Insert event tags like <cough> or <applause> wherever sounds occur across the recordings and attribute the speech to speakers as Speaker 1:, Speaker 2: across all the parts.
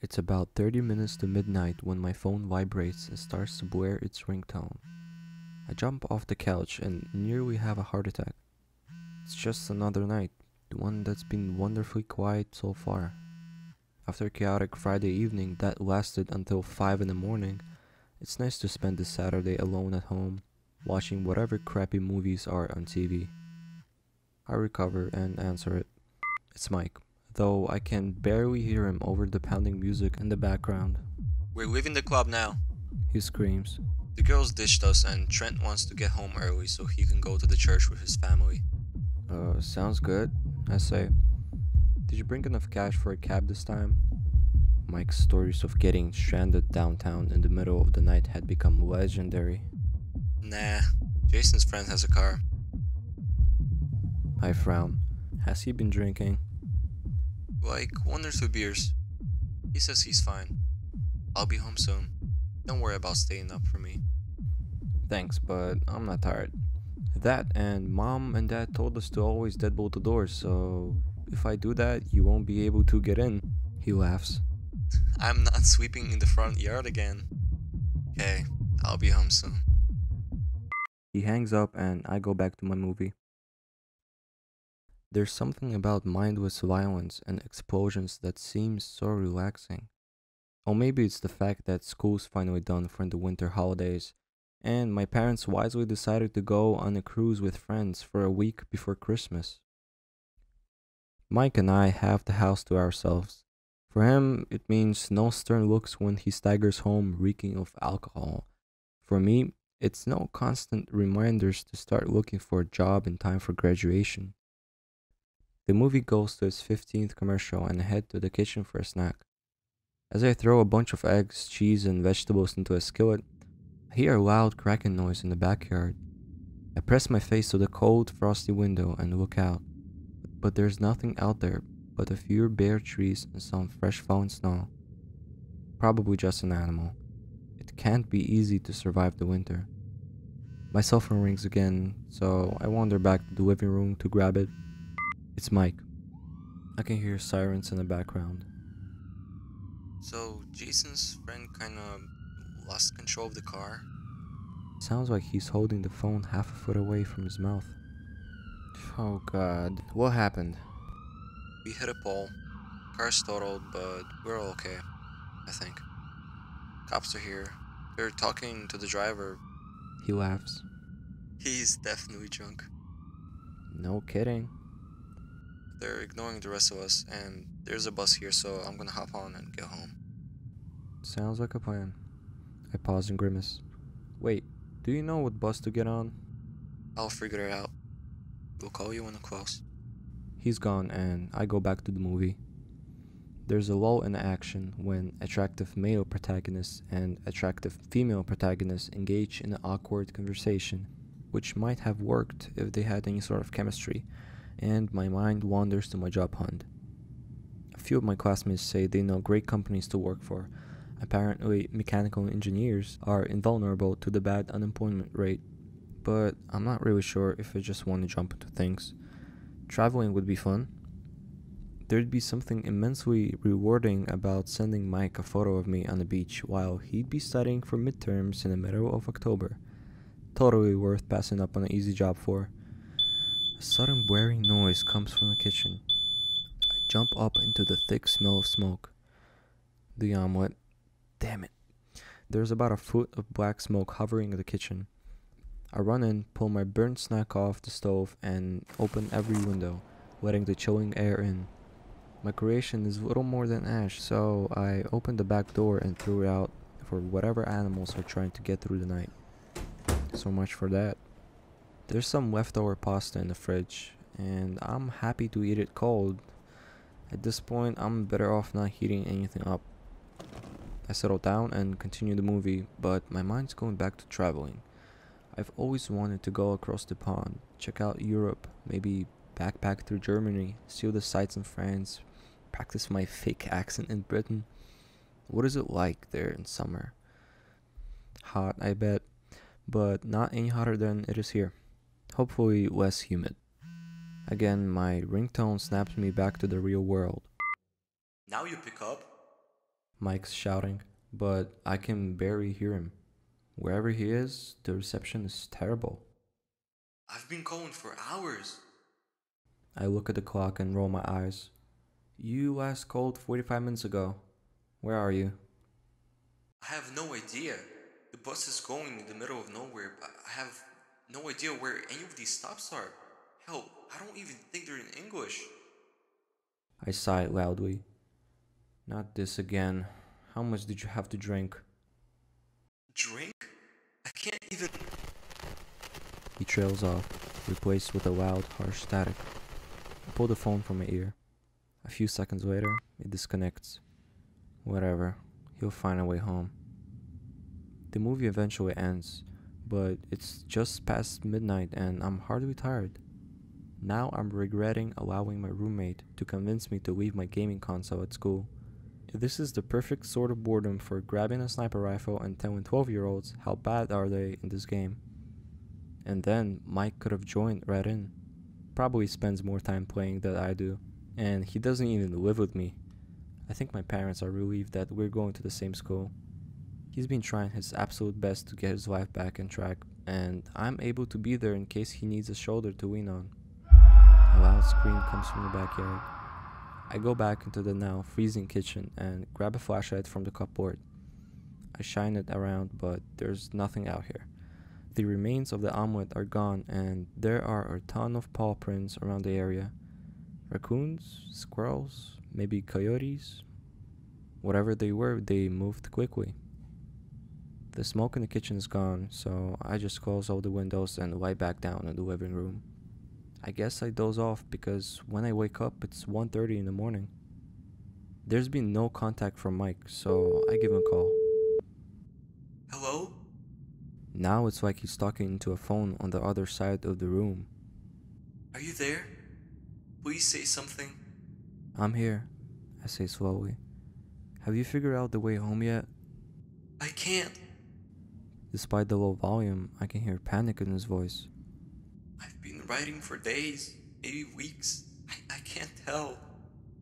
Speaker 1: It's about 30 minutes to midnight when my phone vibrates and starts to blare its ringtone. I jump off the couch and nearly have a heart attack. It's just another night, the one that's been wonderfully quiet so far. After a chaotic Friday evening that lasted until 5 in the morning, it's nice to spend the Saturday alone at home, watching whatever crappy movies are on TV. I recover and answer it. It's Mike though I can barely hear him over the pounding music in the background.
Speaker 2: We're leaving the club now.
Speaker 1: He screams.
Speaker 2: The girls ditched us and Trent wants to get home early so he can go to the church with his family.
Speaker 1: Uh, sounds good, I say. Did you bring enough cash for a cab this time? Mike's stories of getting stranded downtown in the middle of the night had become legendary.
Speaker 2: Nah, Jason's friend has a car.
Speaker 1: I frown. Has he been drinking?
Speaker 2: Like one or two beers. He says he's fine. I'll be home soon. Don't worry about staying up for me.
Speaker 1: Thanks, but I'm not tired. That and mom and dad told us to always deadbolt the doors, so if I do that, you won't be able to get in. He laughs. <laughs>
Speaker 2: I'm not sweeping in the front yard again. Okay, I'll be home soon.
Speaker 1: He hangs up and I go back to my movie. There's something about mindless violence and explosions that seems so relaxing. Or maybe it's the fact that school's finally done for the winter holidays, and my parents wisely decided to go on a cruise with friends for a week before Christmas. Mike and I have the house to ourselves. For him, it means no stern looks when he staggers home reeking of alcohol. For me, it's no constant reminders to start looking for a job in time for graduation. The movie goes to its 15th commercial and I head to the kitchen for a snack. As I throw a bunch of eggs, cheese, and vegetables into a skillet, I hear a loud cracking noise in the backyard. I press my face to the cold, frosty window and look out, but there's nothing out there but a few bare trees and some fresh fallen snow. Probably just an animal. It can't be easy to survive the winter. My cell phone rings again, so I wander back to the living room to grab it it's Mike. I can hear sirens in the background.
Speaker 2: So, Jason's friend kinda lost control of the car?
Speaker 1: Sounds like he's holding the phone half a foot away from his mouth. Oh god, what happened?
Speaker 2: We hit a pole. Car's totaled, but we're all okay, I think. Cops are here. They're talking to the driver.
Speaker 1: He laughs.
Speaker 2: He's definitely drunk.
Speaker 1: No kidding.
Speaker 2: They're ignoring the rest of us, and there's a bus here, so I'm gonna hop on and get home.
Speaker 1: Sounds like a plan. I pause and grimace. Wait, do you know what bus to get on?
Speaker 2: I'll figure it out. We'll call you when I'm close.
Speaker 1: He's gone, and I go back to the movie. There's a lull in action when attractive male protagonists and attractive female protagonists engage in an awkward conversation, which might have worked if they had any sort of chemistry and my mind wanders to my job hunt. A few of my classmates say they know great companies to work for. Apparently, mechanical engineers are invulnerable to the bad unemployment rate, but I'm not really sure if I just want to jump into things. Traveling would be fun. There'd be something immensely rewarding about sending Mike a photo of me on the beach while he'd be studying for midterms in the middle of October. Totally worth passing up on an easy job for. A sudden whirring noise comes from the kitchen. I jump up into the thick smell of smoke. The omelet. Damn it. There's about a foot of black smoke hovering in the kitchen. I run in, pull my burnt snack off the stove, and open every window, letting the chilling air in. My creation is little more than ash, so I open the back door and threw it out for whatever animals are trying to get through the night. So much for that. There's some leftover pasta in the fridge, and I'm happy to eat it cold. At this point, I'm better off not heating anything up. I settle down and continue the movie, but my mind's going back to traveling. I've always wanted to go across the pond, check out Europe, maybe backpack through Germany, see the sights in France, practice my fake <laughs> accent in Britain. What is it like there in summer? Hot, I bet, but not any hotter than it is here hopefully less humid. Again, my ringtone snaps me back to the real world.
Speaker 2: Now you pick up.
Speaker 1: Mike's shouting, but I can barely hear him. Wherever he is, the reception is terrible.
Speaker 2: I've been calling for hours.
Speaker 1: I look at the clock and roll my eyes. You last called 45 minutes ago. Where are you?
Speaker 2: I have no idea. The bus is going in the middle of nowhere, but I have no idea where any of these stops are. Hell, I don't even think they're in English.
Speaker 1: I sigh loudly. Not this again. How much did you have to drink?
Speaker 2: Drink? I can't even.
Speaker 1: He trails off, replaced with a loud, harsh static. I pull the phone from my ear. A few seconds later, it disconnects. Whatever, he'll find a way home. The movie eventually ends, but it's just past midnight and I'm hardly tired. Now I'm regretting allowing my roommate to convince me to leave my gaming console at school. This is the perfect sort of boredom for grabbing a sniper rifle and telling 12 year olds how bad are they in this game. And then Mike could have joined right in. Probably spends more time playing than I do, and he doesn't even live with me. I think my parents are relieved that we're going to the same school. He's been trying his absolute best to get his wife back on track, and I'm able to be there in case he needs a shoulder to lean on. A loud scream comes from the backyard. I go back into the now freezing kitchen and grab a flashlight from the cupboard. I shine it around, but there's nothing out here. The remains of the omelet are gone, and there are a ton of paw prints around the area. Raccoons, squirrels, maybe coyotes. Whatever they were, they moved quickly. The smoke in the kitchen is gone, so I just close all the windows and lie back down in the living room. I guess I doze off because when I wake up it's 1:30 in the morning. There's been no contact from Mike, so I give him a call.
Speaker 2: Hello?
Speaker 1: Now it's like he's talking into a phone on the other side of the room.
Speaker 2: Are you there? Please say something.
Speaker 1: I'm here, I say slowly. Have you figured out the way home yet?
Speaker 2: I can't.
Speaker 1: Despite the low volume, I can hear panic in his voice.
Speaker 2: I've been writing for days, maybe weeks. I, I can't tell.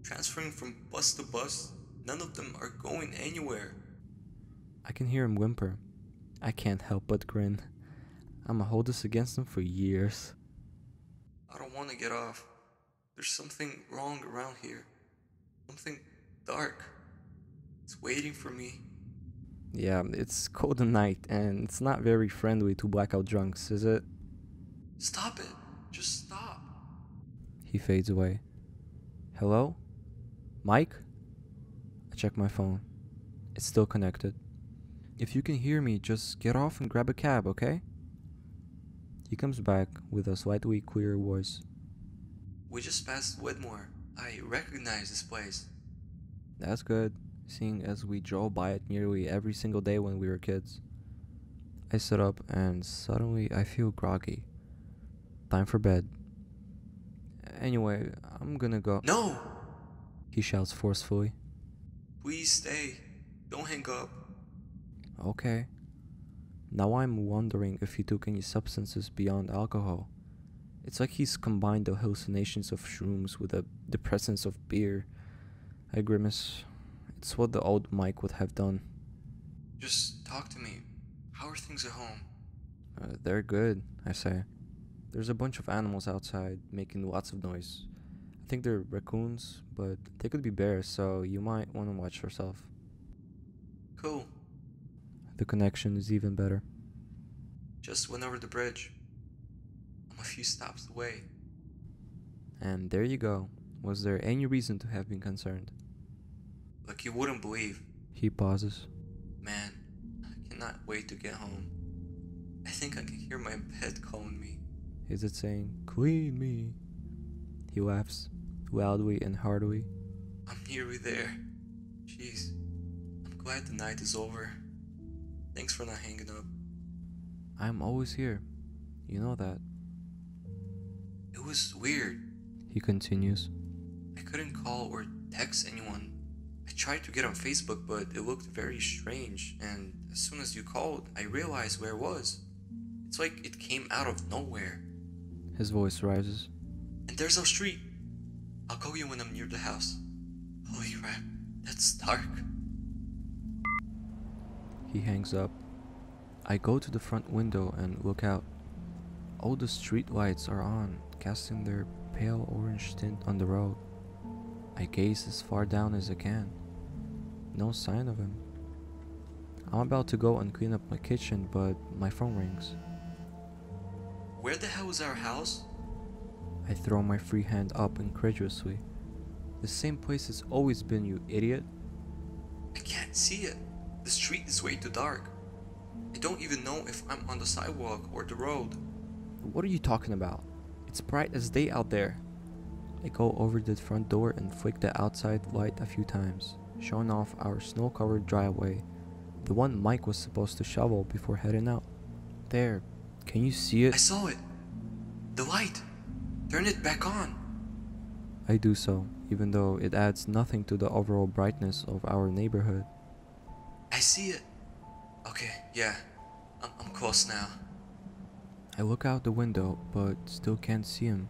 Speaker 2: Transferring from bus to bus, none of them are going anywhere.
Speaker 1: I can hear him whimper. I can't help but grin. I'ma hold this against him for years.
Speaker 2: I don't want to get off. There's something wrong around here. Something dark. It's waiting for me.
Speaker 1: Yeah, it's cold at night, and it's not very friendly to blackout drunks, is it?
Speaker 2: Stop it. Just stop.
Speaker 1: He fades away. Hello? Mike? I check my phone. It's still connected. If you can hear me, just get off and grab a cab, okay? He comes back with a slightly queer voice.
Speaker 2: We just passed Whitmore. I recognize this place.
Speaker 1: That's good, seeing as we drove by it nearly every single day when we were kids. I sit up and suddenly I feel groggy. Time for bed. Anyway, I'm gonna go.
Speaker 2: No!
Speaker 1: He shouts forcefully.
Speaker 2: Please stay. Don't hang up.
Speaker 1: Okay. Now I'm wondering if he took any substances beyond alcohol. It's like he's combined the hallucinations of shrooms with the, depressants of beer. I grimace. It's what the old Mike would have done.
Speaker 2: Just talk to me. How are things at home?
Speaker 1: Uh, they're good, I say. There's a bunch of animals outside making lots of noise. I think they're raccoons, but they could be bears, so you might want to watch yourself.
Speaker 2: Cool.
Speaker 1: The connection is even better.
Speaker 2: Just went over the bridge. I'm a few stops away.
Speaker 1: And there you go. Was there any reason to have been concerned?
Speaker 2: Like you wouldn't believe.
Speaker 1: He pauses.
Speaker 2: Man, I cannot wait to get home. I think I can hear my bed calling me.
Speaker 1: Is it saying, Clean me? He laughs, loudly and heartily.
Speaker 2: I'm nearly there. Jeez. I'm glad the night is over. Thanks for not hanging up.
Speaker 1: I'm always here. You know that.
Speaker 2: It was weird.
Speaker 1: He continues.
Speaker 2: I couldn't call or text anyone. I tried to get on Facebook, but it looked very strange, and as soon as you called, I realized where it was. It's like it came out of nowhere.
Speaker 1: His voice rises.
Speaker 2: And there's our street. I'll call you when I'm near the house. Holy crap, that's dark.
Speaker 1: He hangs up. I go to the front window and look out. All the street lights are on, casting their pale orange tint on the road. I gaze as far down as I can. No sign of him. I'm about to go and clean up my kitchen, but my phone rings.
Speaker 2: Where the hell is our house?
Speaker 1: I throw my free hand up incredulously. The same place it's always been, you idiot.
Speaker 2: I can't see it. The street is way too dark. I don't even know if I'm on the sidewalk or the road.
Speaker 1: What are you talking about? It's bright as day out there. I go over the front door and flick the outside light a few times, showing off our snow covered driveway, the one Mike was supposed to shovel before heading out. There, can you see it?
Speaker 2: I saw it. The light. Turn it back on.
Speaker 1: I do so, even though it adds nothing to the overall brightness of our neighborhood.
Speaker 2: I see it. Okay, yeah. I'm, I'm close now.
Speaker 1: I look out the window, but still can't see him.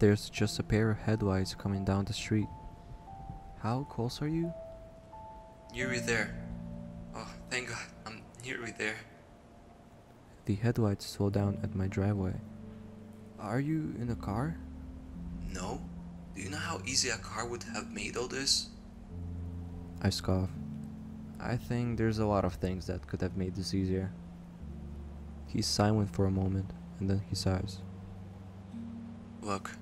Speaker 1: There's just a pair of headlights coming down the street. How close are you?
Speaker 2: Nearly there. Oh, thank God. I'm nearly there.
Speaker 1: The headlights slow down at my driveway. Are you in a car?
Speaker 2: No? Do you know how easy a car would have made all this?
Speaker 1: I scoff. I think there's a lot of things that could have made this easier. He's silent for a moment, and then he sighs.
Speaker 2: Look,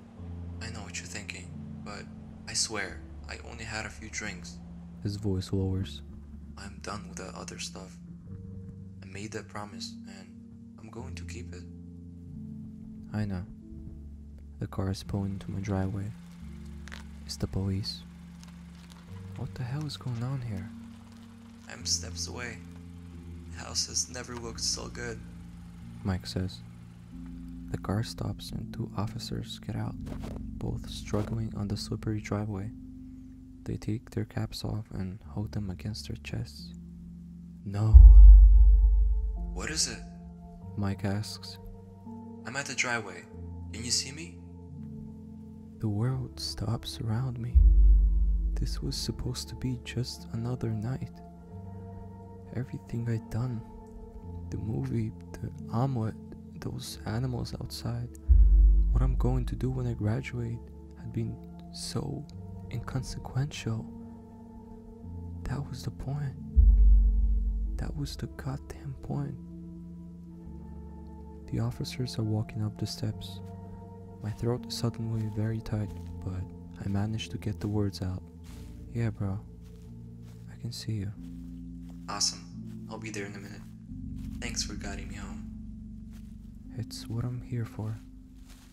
Speaker 2: I swear, I only had a few drinks.
Speaker 1: His voice lowers.
Speaker 2: I'm done with that other stuff. I made that promise, and I'm going to keep it.
Speaker 1: I know. The car is pulling into my driveway. It's the police. What the hell is going on here?
Speaker 2: I'm steps away. The house has never looked so good.
Speaker 1: Mike says. The car stops and two officers get out, both struggling on the slippery driveway. They take their caps off and hold them against their chests. No,
Speaker 2: What is it?
Speaker 1: Mike asks.
Speaker 2: I'm at the driveway. Can you see me?
Speaker 1: The world stops around me. This was supposed to be just another night. Everything I'd done the movie, the omelet, those animals outside, what I'm going to do when I graduate had been so inconsequential. That was the point. That was the goddamn point. The officers are walking up the steps. My throat is suddenly very tight, but I manage to get the words out. Yeah, bro. I can see you.
Speaker 2: Awesome. I'll be there in a minute. Thanks for guiding me home.
Speaker 1: It's what I'm here for.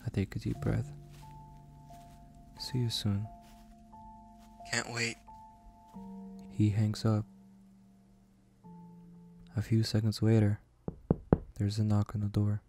Speaker 1: I take a deep breath. See you soon.
Speaker 2: Can't wait.
Speaker 1: He hangs up. A few seconds later, there's a knock on the door.